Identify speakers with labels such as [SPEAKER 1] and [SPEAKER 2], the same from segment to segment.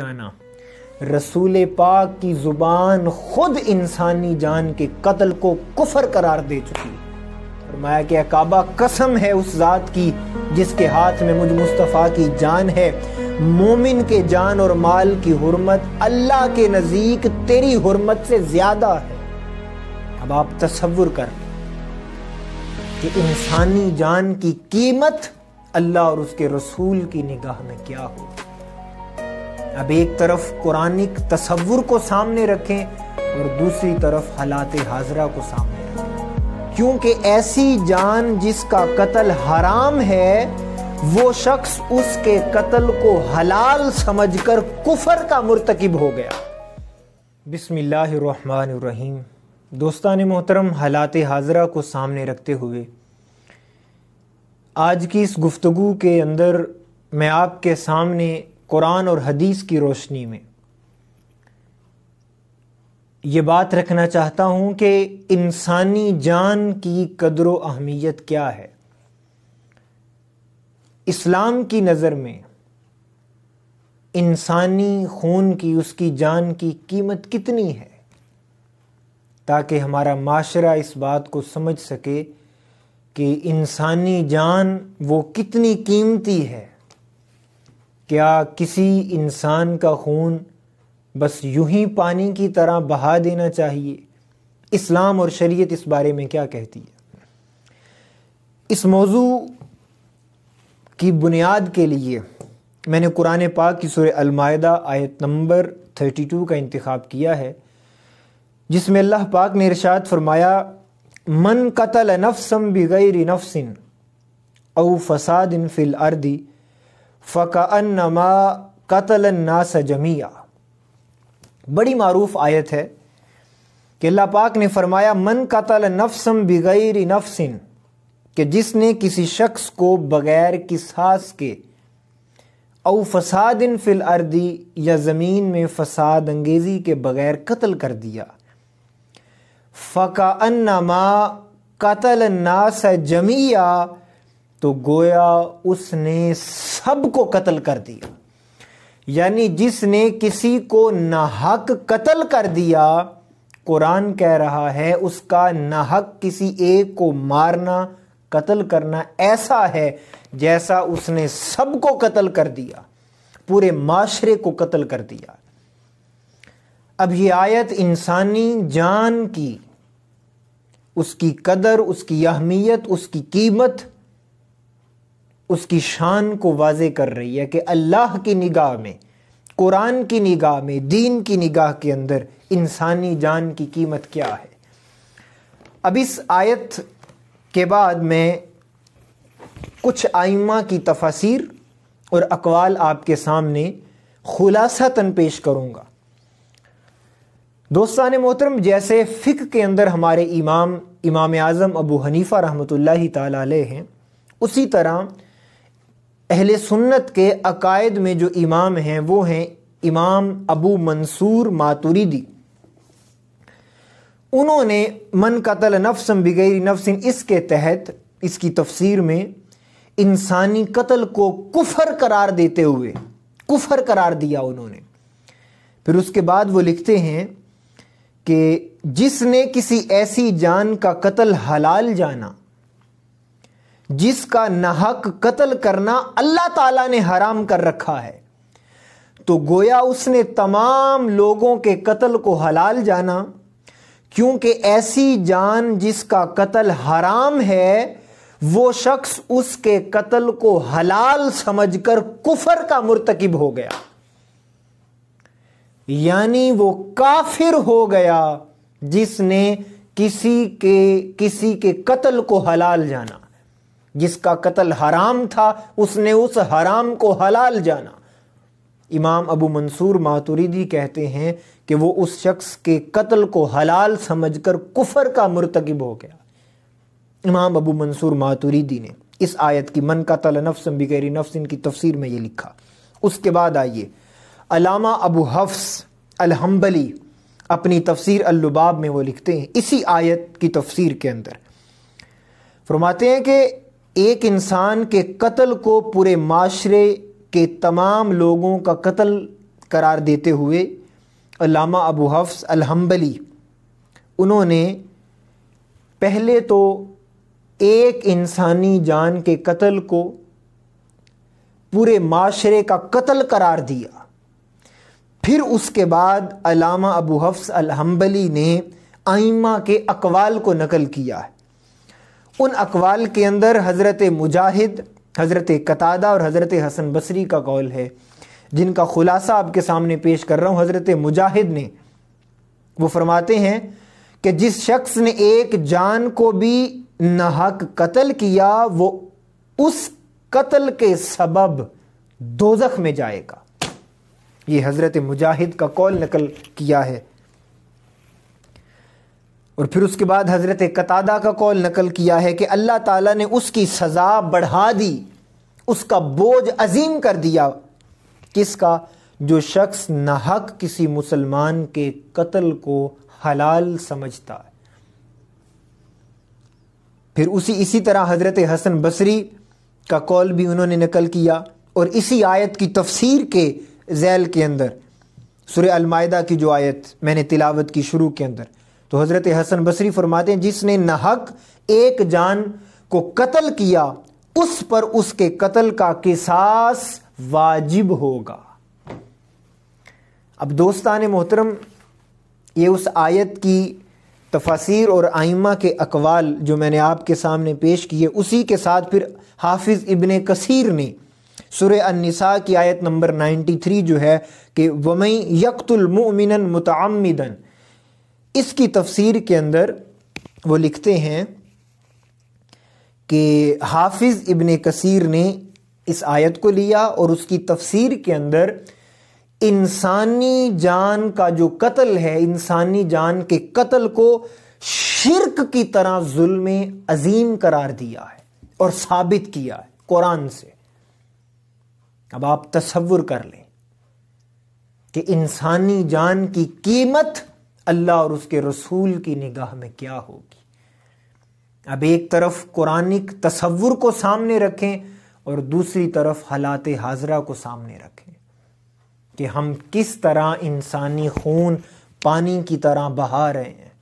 [SPEAKER 1] जाना रसूल पाक की ज़ुबान खुद इंसानी जान के कत्ल को कुफर करार दे चुकी फरमाया कि अकाबा कसम है उस जात की जिसके हाथ में मुझ मुस्तफ़ा की जान है। मोमिन के जान और माल की हुरमत अल्लाह के नज़दीक तेरी हुरमत से ज़्यादा है। अब आप तस्वुर कर कि इंसानी जान की कीमत अल्लाह और उसके रसूल की निगाह में क्या हो अब एक तरफ़ कुरानिक तस्वुर को सामने रखें और दूसरी तरफ़ हालात हाजरा को सामने रखें। क्योंकि ऐसी जान जिसका कत्ल हराम है, वो शख्स उसके कत्ल को हलाल समझकर कुफर का मुर्तकिब हो गया। बिस्मिल्लाहिर्रहमानिर्रहीम। दोस्तान मोहतरम, हालात हाजरा को सामने रखते हुए। आज की इस गुफ्तगु के अंदर मैं आपके सामने कुरान और हदीस की रोशनी में। ये बात रखना चाहता हूँ कि इंसानी जान की कदर अहमियत क्या है। इस्लाम की नज़र में इंसानी खून की उसकी जान की कीमत कितनी है, ताकि हमारा माशरा इस बात को समझ सके कि इंसानी जान वो कितनी कीमती है। क्या किसी इंसान का खून बस यूँ ही पानी की तरह बहा देना चाहिए? इस्लाम और शरीयत इस बारे में क्या कहती है? इस मौजू की बुनियाद के लिए मैंने कुरान पाक की सुर अलमायदा आयत नंबर 32 का इंतखब किया है, जिसमें अल्लाह पाक ने इरशाद फरमाया, मन कतल नफसम बगैर नफसिन, औ फसाद फिल अर्दी फ़का कतल नास जमिया। बड़ी मारूफ आयत है कि अल्लाह पाक ने फरमाया, मन कतल नफसम बगैर नफसिन कि जिसने किसी शख्स को बगैर किसास के, औ फसादिन फिल अर्दी या ज़मीन में फसाद अंगेज़ी के बगैर कत्ल कर दिया। फ़का अन्नमा कतल नास जमिया तो गोया उसने सबको कत्ल कर दिया। यानी जिसने किसी को नाहक कत्ल कर दिया, कुरान कह रहा है, उसका नाहक किसी एक को मारना, कत्ल करना ऐसा है जैसा उसने सबको कत्ल कर दिया, पूरे माशरे को कत्ल कर दिया। अब ये आयत इंसानी जान की, उसकी कदर, उसकी अहमियत, उसकी कीमत उसकी शान को वाजे कर रही है कि अल्लाह की निगाह में, कुरान की निगाह में, दीन की निगाह के अंदर इंसानी जान की कीमत क्या है? अब इस आयत के बाद मैं कुछ आइमा की तफासिर और अकवाल आपके सामने खुलासा तन पेश करूँगा। दोस्तान मोहतरम, जैसे फ़िक के अंदर हमारे इमाम इमाम आज़म अबू हनीफ़ा रहमतुल्लाहि ताला हैं, उसी तरह अहले सुन्नत के अकायद में जो इमाम हैं, वो हैं इमाम अबू मंसूर मातुरीदी। उन्होंने मन कतल नफ्सम बिगैर नफ्सिन, इसके तहत, इसकी तफसीर में इंसानी कत्ल को कुफर करार देते हुए, कुफर करार दिया उन्होंने। फिर उसके बाद वो लिखते हैं कि जिसने किसी ऐसी जान का कत्ल हलाल जाना जिसका नाहक कत्ल करना अल्लाह ताला ने हराम कर रखा है। तो गोया उसने तमाम लोगों के कत्ल को हलाल जाना, क्योंकि ऐसी जान जिसका कत्ल हराम है, वो शख्स उसके कत्ल को हलाल समझकर कुफर का मुर्तकिब हो गया। यानी वो काफिर हो गया जिसने किसी के किसी के कत्ल को हलाल जाना। जिसका कत्ल हराम था, उसने उस हराम को हलाल जाना। इमाम अबू मंसूर मातुरीदी कहते हैं कि वो उस शख्स के कत्ल को हलाल समझकर कुफर का मुर्तकब हो गया। इमाम अबू मंसूर मातुरीदी ने इस आयत की मन का तल नफ्सम बिगैरी नफ्सिन की तफसीर में ये लिखा। उसके बाद आइए, अलामा अबू हफ्स अलहम्बली अपनी तफसीर अल्लुबाब में वो लिखते हैं, इसी आयत की तफसीर के अंदर। फरमाते हैं कि एक इंसान के कत्ल को पूरे माशरे के तमाम लोगों का कत्ल करार देते हुए अलामा अबू हफ्स अलहम्बली, उन्होंने पहले तो एक इंसानी जान के कत्ल को पूरे माशरे का कत्ल करार दिया। फिर उसके बाद अलामा अबू हफ्स अलहम्बली ने आइमा के अकवाल को नकल किया है। उन अकवाल के अंदर हज़रत मुजाहिद, हज़रत कतादा और हज़रत हसन बसरी का कौल है, जिनका खुलासा आपके सामने पेश कर रहा हूँ। हज़रत मुजाहिद ने, वो फरमाते हैं कि जिस शख्स ने एक जान को भी नाहक कत्ल किया, वो उस कत्ल के सबब दोजख में जाएगा। ये हज़रत मुजाहिद का कौल नकल किया है। और फिर उसके बाद हज़रत कतादा का कौल नकल किया है कि अल्लाह ताला ने उसकी सज़ा बढ़ा दी, उसका बोझ अजीम कर दिया। किसका? जो शख्स नाहक किसी मुसलमान के कत्ल को हलाल समझता है। फिर उसी, इसी तरह हज़रत हसन बसरी का कौल भी उन्होंने नकल किया और इसी आयत की तफसीर के जैल के अंदर सुर अलमायदा की जो आयत मैंने तिलावत की शुरू के अंदर तो हज़रत हसन बसरी फरमाते हैं, जिसने नहक एक जान को कत्ल किया, उस पर उसके कत्ल का किसास वाजिब होगा। अब दोस्तान मोहतरम, ये उस आयत की तफासिर और आइमा के अकवाल जो मैंने आपके सामने पेश किए, उसी के साथ फिर हाफिज़ इबन कसीर ने सुर अनसा की आयत नंबर 93 जो है कि, वमई यकतुलमिन मुतमदन इसकी तफसीर के अंदर वो लिखते हैं कि हाफिज़ इबन कसीर ने इस आयत को लिया और उसकी तफसीर के अंदर इंसानी जान का जो कत्ल है, इंसानी जान के कत्ल को शिरक की तरह जुल्म अजीम करार दिया है और साबित किया है कुरान से। अब आप तस्वुर कर लें कि इंसानी जान की कीमत अल्लाह और उसके रसूल की निगाह में क्या होगी? अब एक तरफ़ कुरानिक तस्वुर को सामने रखें और दूसरी तरफ़ हालात हाजरा को सामने रखें कि हम किस तरह इंसानी खून पानी की तरह बहा रहे हैं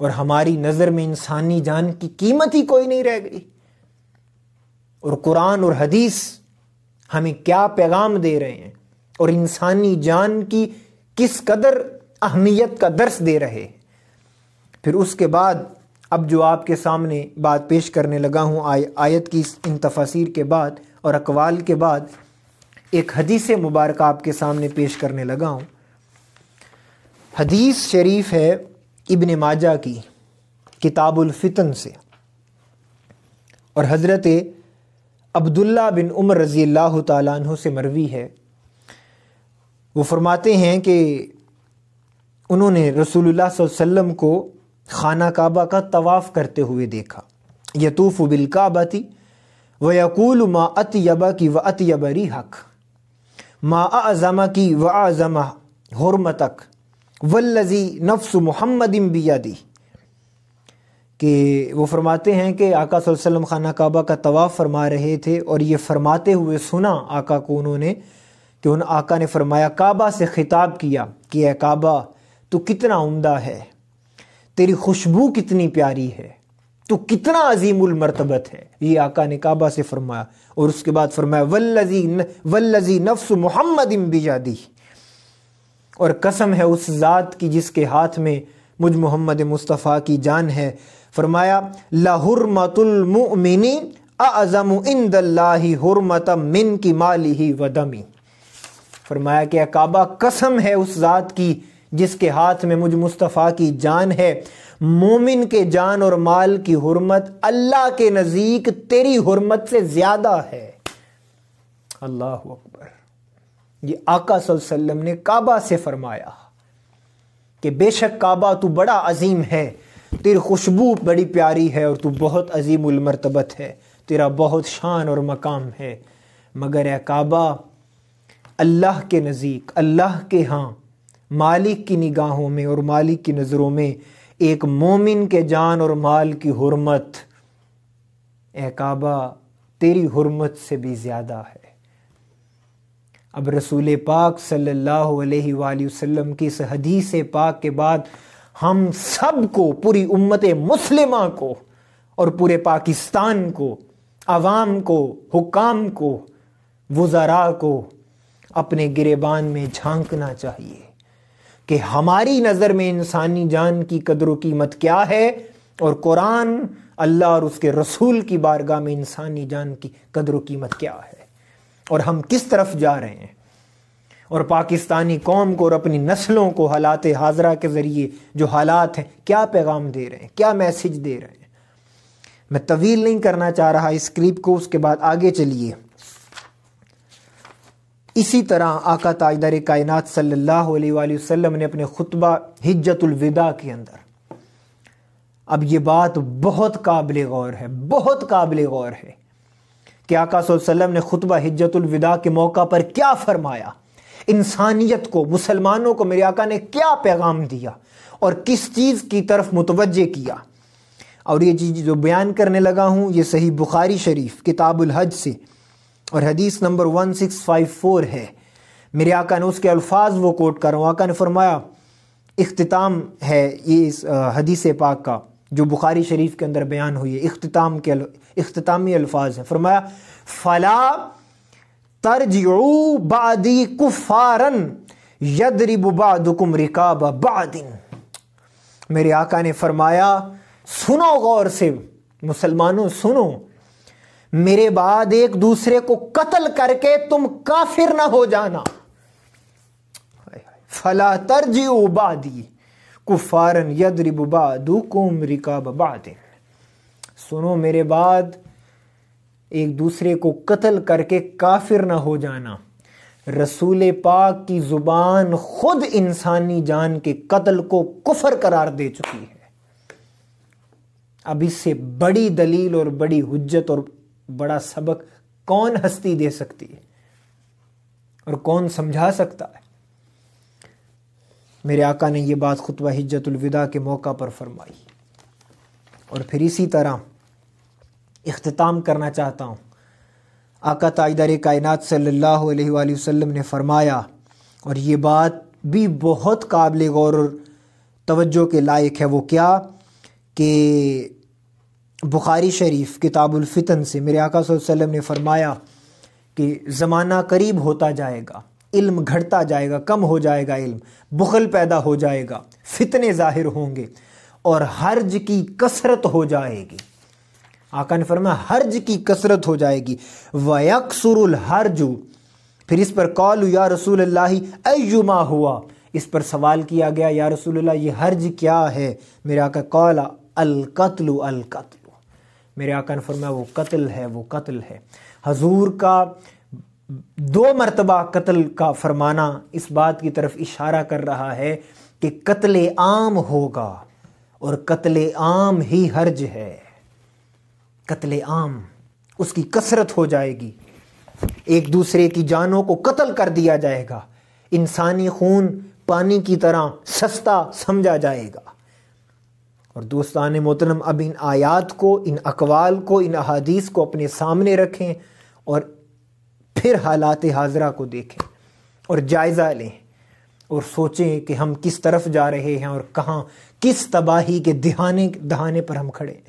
[SPEAKER 1] और हमारी नज़र में इंसानी जान की कीमत ही कोई नहीं रह गई। और कुरान और हदीस हमें क्या पैगाम दे रहे हैं? और इंसानी जान की किस कदर अहमियत का दर्स दे रहे। फिर उसके बाद अब जो आपके सामने बात पेश करने लगा हूँ आय, आयत की इन तफासिर के बाद और अकवाल के बाद एक हदीस मुबारक आपके सामने पेश करने लगा हूँ। हदीस शरीफ है इब्न माजा की किताबुल फितन से। और हज़रत अब्दुल्ला बिन उमर रज़ी अल्लाह तु से मरवी है। वो फरमाते हैं कि उन्होंने रसूलुल्लाह वसल्लम को खाना काबा का तवाफ़ करते हुए देखा। यतूफ़ बिल काबा थी व यकूल मा अतयबा की व अतयबरी हक मा अज़मा की व अज़मा हरमतक। वल्लजी नफ्स मोहम्मद बियादी। कि वो फरमाते हैं कि आका वसल्लम खाना काबा का तवाफ़ फरमा रहे थे और ये फरमाते हुए सुना आका को उन्होंने कि उन आका ने फरमाया, काबा से ख़िताब किया कि ए काबा तो कितना उम्दा है, तेरी खुशबू कितनी प्यारी है तो कितना अजीमुल मरतबत है। ये आका ने काबा से फरमाया, और उसके बाद फरमाया, वल्लजी वल्लजी नफ्स मोहम्मद बिजादी। और कसम है उस ज़ात की जिसके हाथ में मुझ मोहम्मद मुस्तफ़ा की जान है। फरमाया लाहुरमतुलमिनी अज़म इंदल्लाही हुरमत मिन की माली ही वदमी फरमाया कि काबा, कसम है उस ज़ात की जिसके हाथ में मुझ मुस्तफ़ा की जान है। मोमिन के जान और माल की हुरमत अल्लाह के नज़ीक तेरी हुरमत से ज़्यादा है। अल्लाह अकबर। ये आका वसल्लम ने काबा से फरमाया कि बेशक काबा तू बड़ा अजीम है, तेरी खुशबू बड़ी प्यारी है और तू बहुत अजीम उलमरतबत है, तेरा बहुत शान और मकाम है। मगर ए काबा अल्लाह के नज़ीक, अल्लाह के यहाँ मालिक की निगाहों में और मालिक की नज़रों में एक मोमिन के जान और माल की हुरमत। ए काबा, तेरी हुरमत से भी ज़्यादा है। अब रसूल पाक सल्लल्लाहु अलैहि वसल्लम की इस हदीस पाक के बाद हम सबको, पूरी उम्मत मुस्लिमा को और पूरे पाकिस्तान को आवाम को, हुकाम को, वज़रा को अपने गिरेबान में झांकना चाहिए। कि हमारी नज़र में इंसानी जान की कदर कीमत क्या है? और कुरान, अल्लाह और उसके रसूल की बारगाह में इंसानी जान की कदर कीमत क्या है? और हम किस तरफ़ जा रहे हैं? और पाकिस्तानी कौम को और अपनी नस्लों को हालात हाजरा के ज़रिए जो हालात हैं, क्या पैगाम दे रहे हैं? क्या मैसेज दे रहे हैं? मैं तवील नहीं करना चाह रहा इस क्लिप को, उसके बाद आगे चलिए। इसी तरह आका ताजदार कायनात सल्लल्लाहु अलैहि वसल्लम ने अपने खुतबा हिज्जतुलविदा के अंदर। अब ये बात बहुत काबिल गौर है, बहुत काबिल गौर है कि आका वसल्लम ने खुतबा हिज्जतुलविदा के मौका पर क्या फरमाया। इंसानियत को, मुसलमानों को मेरे आका ने क्या पैगाम दिया और किस चीज़ की तरफ़ मुतवजह किया। और ये चीज़ जो बयान करने लगा हूँ, ये सही बुखारी शरीफ, किताबुल हज से। और हदीस नंबर 1654 है। मेरे आका ने उसके अल्फाज वो कोट कर। रहा हूँ आका ने फरमाया, इख्तिताम है ये इस हदीस पाक का, जो बुखारी शरीफ के अंदर बयान हुई है। इख्तिताम के इख्तितामी अल्फाज हैं। फरमाया, फला तरजू बादी कुफारन यदरिबादुकुम रिकाब बादिन। मेरे आका ने फरमाया, सुनो गौर से, मुसलमानों, सुनो। मेरे बाद एक दूसरे को कत्ल करके तुम काफिर ना हो जाना। फला तरजी उबादी कुफारन यदरिबादुकुम रिकाब बादिन। सुनो मेरे बाद एक दूसरे को कत्ल करके काफिर ना हो जाना। रसूल पाक की ज़ुबान खुद इंसानी जान के कत्ल को कुफर करार दे चुकी है। अब इससे बड़ी दलील और बड़ी हुज्जत और बड़ा सबक कौन हस्ती दे सकती है? और कौन समझा सकता है? मेरे आका ने यह बात खुतबा हिज्जतुलविदा के मौका पर फरमाई। और फिर इसी तरह अख्ताम करना चाहता हूँ। आका ताजदार कायनात सल्लल्लाहु अलैहि वसल्लम ने फरमाया, और ये बात भी बहुत काबिल गौर तवज्जो के लायक है, वो क्या? कि बुखारी शरीफ किताबुलफ़ितन से मेरे आका वसल्लम ने फरमाया कि ज़माना करीब होता जाएगा, इल्म घटता जाएगा, कम हो जाएगा इल्म, बुखल पैदा हो जाएगा, फितने ज़ाहिर होंगे और हर्ज की कसरत हो जाएगी। आका ने फरमाया, हर्ज की कसरत हो जाएगी। वयकसुरुल हर्जु, फिर इस पर कौल या रसूल अयुमा हुआ। इस पर सवाल किया गया, या रसूल ये हर्ज क्या है? मेरे आका कौल अल कत्ल मेरे आका ने फरमाया, वो कत्ल है, वो कत्ल है। हजूर का दो मरतबा कत्ल का फरमाना इस बात की तरफ़ इशारा कर रहा है कि कत्ल आम होगा और कत्ल आम ही हर्ज है। कत्ल आम, उसकी कसरत हो जाएगी। एक दूसरे की जानों को कत्ल कर दिया जाएगा। इंसानी खून पानी की तरह सस्ता समझा जाएगा। और दोस्तान मोहतरम, अब इन आयात को, इन अकवाल को, इन अहादीस को अपने सामने रखें और फिर हालात हाजरा को देखें और जायज़ा लें और सोचें कि हम किस तरफ़ जा रहे हैं और कहाँ, किस तबाही के दहाने दहाने पर हम खड़े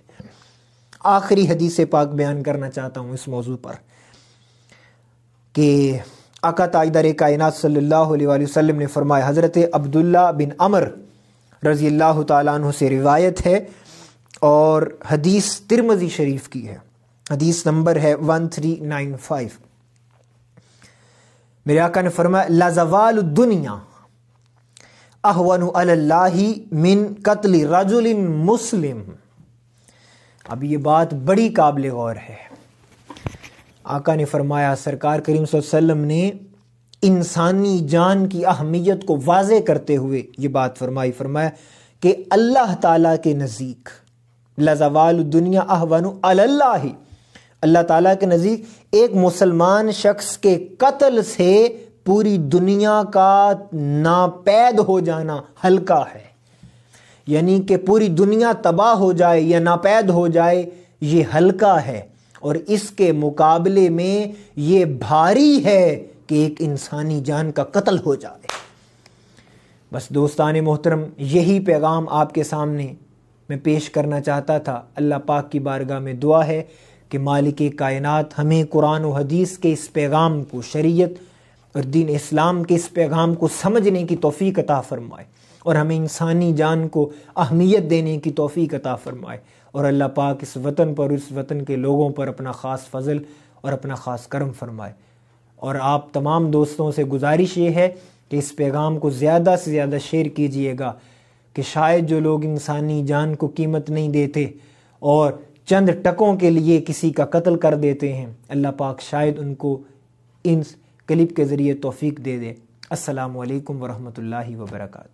[SPEAKER 1] आखिरी हदीस पाक बयान करना चाहता हूँ इस मौजू पर कि आका ताजदर कायनात सल्लल्लाहु अलैहि ने फरमाया, हज़रत अब्दुल्ला बिन अमर रज़ी अल्लाह तु से रिवायत है और हदीस तिरमजी शरीफ की है। हदीस नंबर है वन थ्री नाइन फाइव मेरे आका ने फरमाया लाजवाल दुनिया अहवन अल्लाही मिन कत्ल रजुल मुस्लिम। अब ये बात बड़ी काबिल गौर है। आका ने फरमाया, सरकार करीम वसल्लम ने इंसानी जान की अहमियत को वाज करते हुए ये बात फरमाई, फरमाया कि अल्लाह ताला के नज़दीक, लजवाल दुनिया अहवन अल्लाह ही अल्लाह ताला के नज़दीक एक मुसलमान शख्स के कत्ल से पूरी दुनिया का नापैद हो जाना हल्का है। यानी कि पूरी दुनिया तबाह हो जाए या नापैद हो जाए, ये हल्का है और इसके मुकाबले में ये भारी है कि एक इंसानी जान का कत्ल हो जाए। बस दोस्तान मोहतरम, यही पैगाम आपके सामने मैं पेश करना चाहता था। अल्लाह पाक की बारगाह में दुआ है कि मालिक कायनात हमें कुरान और हदीस के इस पैगाम को, शरीयत और दीन इस्लाम के इस पैगाम को समझने की तोफ़ी अता फ़रमाए और हमें इंसानी जान को अहमियत देने की तोफ़ी अता फ़रमाए और अल्लाह पाक इस वतन पर उस वतन के लोगों पर अपना ख़ास फजल और अपना ख़ास करम फरमाए। और आप तमाम दोस्तों से गुजारिश ये है कि इस पैगाम को ज़्यादा से ज़्यादा शेयर कीजिएगा कि शायद जो लोग इंसानी जान को कीमत नहीं देते और चंद टकों के लिए किसी का कत्ल कर देते हैं, अल्लाह पाक शायद उनको इन क्लिप के ज़रिए तोफ़ी दे दे। असलकम वरहमल वर्का